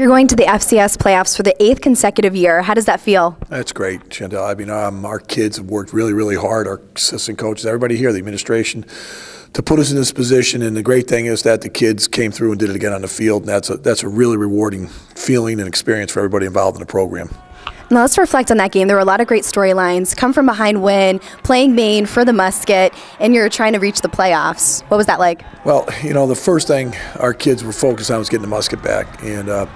You're going to the FCS playoffs for the eighth consecutive year. How does that feel? That's great, Chantel. I mean, um, our kids have worked really, really hard. Our assistant coaches, everybody here, the administration, to put us in this position. And the great thing is that the kids came through and did it again on the field. And that's a, that's a really rewarding feeling and experience for everybody involved in the program. Now let's reflect on that game. There were a lot of great storylines. Come from behind win, playing Maine for the Musket, and you're trying to reach the playoffs. What was that like? Well, you know, the first thing our kids were focused on was getting the Musket back. And, uh,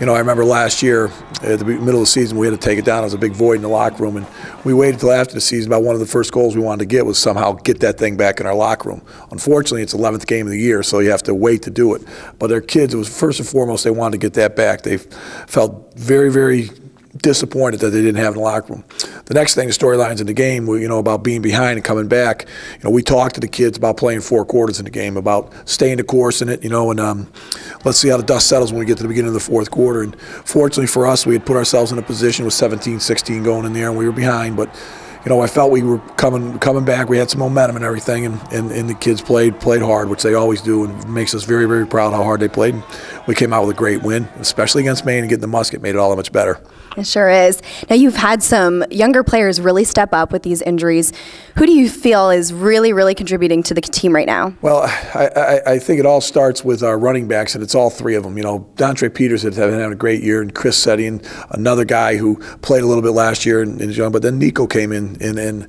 you know, I remember last year at the middle of the season, we had to take it down. It was a big void in the locker room, and we waited until after the season. About one of the first goals we wanted to get was somehow get that thing back in our locker room. Unfortunately, it's the 11th game of the year, so you have to wait to do it. But their kids, it was first and foremost, they wanted to get that back. They felt very, very disappointed that they didn't have in the locker room. The next thing, the storylines in the game, you know, about being behind and coming back. You know, we talked to the kids about playing four quarters in the game, about staying the course in it, you know, and um, let's see how the dust settles when we get to the beginning of the fourth quarter. And fortunately for us, we had put ourselves in a position with 17-16 going in there, and we were behind, but you know, I felt we were coming coming back. We had some momentum and everything, and, and, and the kids played played hard, which they always do, and makes us very very proud how hard they played. We came out with a great win, especially against Maine, and getting the musket made it all that much better. It sure is. Now you've had some younger players really step up with these injuries. Who do you feel is really really contributing to the team right now? Well, I, I, I think it all starts with our running backs, and it's all three of them. You know, Dontre Peters has had a great year, and Chris Setian, another guy who played a little bit last year and, young, but then Nico came in and, and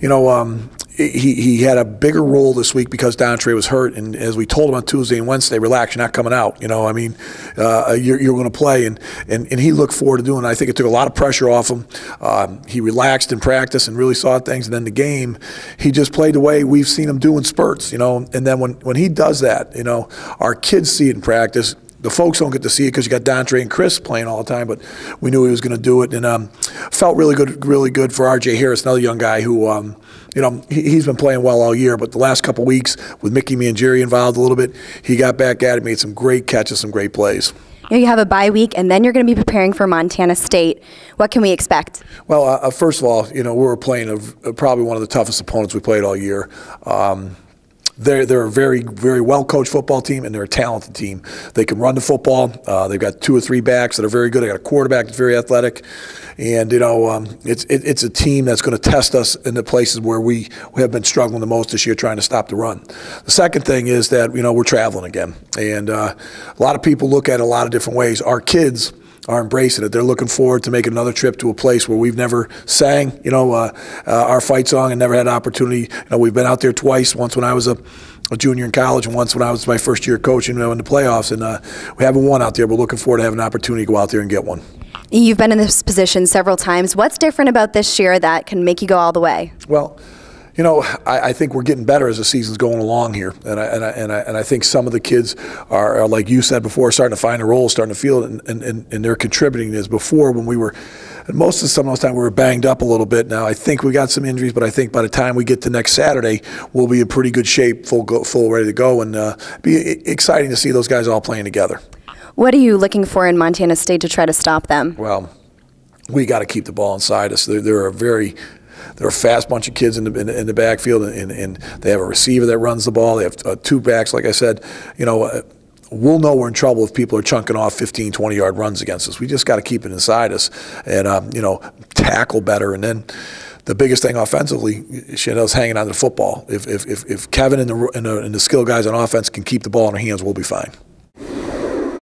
you know, um, he, he had a bigger role this week because Dontre was hurt. And as we told him on Tuesday and Wednesday, relax, you're not coming out. You know, I mean, uh, you're, you're going to play. And, and, and he looked forward to doing it. I think it took a lot of pressure off him. Um, he relaxed in practice and really saw things. And then the game, he just played the way we've seen him do in spurts, you know. And then when, when he does that, you know, our kids see it in practice the folks don't get to see it because you got Dontre and Chris playing all the time, but we knew he was going to do it, and um, felt really good, really good for R.J. Harris, another young guy who, um, you know, he, has been playing well all year, but the last couple weeks with Mickey Mangieri involved a little bit, he got back at it, made some great catches, some great plays. You, know, you have a bye week, and then you're going to be preparing for Montana State. What can we expect? Well, uh, uh first of all, you know, we are playing a, probably one of the toughest opponents we played all year. Um, they're, they're a very, very well coached football team, and they're a talented team. They can run the football. Uh, they've got two or three backs that are very good. They got a quarterback that's very athletic, and you know um, it's it, it's a team that's going to test us in the places where we, we have been struggling the most this year, trying to stop the run. The second thing is that you know we're traveling again, and uh, a lot of people look at it a lot of different ways. Our kids are embracing it. They're looking forward to making another trip to a place where we've never sang, you know, uh, uh, our fight song and never had an opportunity. You know, we've been out there twice. Once when I was a, a junior in college, and once when I was my first year coaching, you know, in the playoffs. And uh, we haven't won out there. We're looking forward to having an opportunity to go out there and get one. You've been in this position several times. What's different about this year that can make you go all the way? Well you know, I, I, think we're getting better as the season's going along here, and I and I and I, and I think some of the kids are, are, like you said before, starting to find a role, starting to feel it, and, and, and they're contributing. As before, when we were, most of some of those time we were banged up a little bit. Now I think we got some injuries, but I think by the time we get to next Saturday, we'll be in pretty good shape, full go, full ready to go, and uh, be exciting to see those guys all playing together. What are you looking for in Montana State to try to stop them? Well, we got to keep the ball inside us. They're, they're a very they're a fast bunch of kids in the, in, in the backfield, and, and, they have a receiver that runs the ball. They have uh, two backs, like I said. You know, uh, we'll know we're in trouble if people are chunking off 15, 20 yard runs against us. We just got to keep it inside us and, um, you know, tackle better. And then the biggest thing offensively, Chantel's hanging on to the football. If, if, if, if Kevin and the, and the, and the skill guys on offense can keep the ball in their hands, we'll be fine.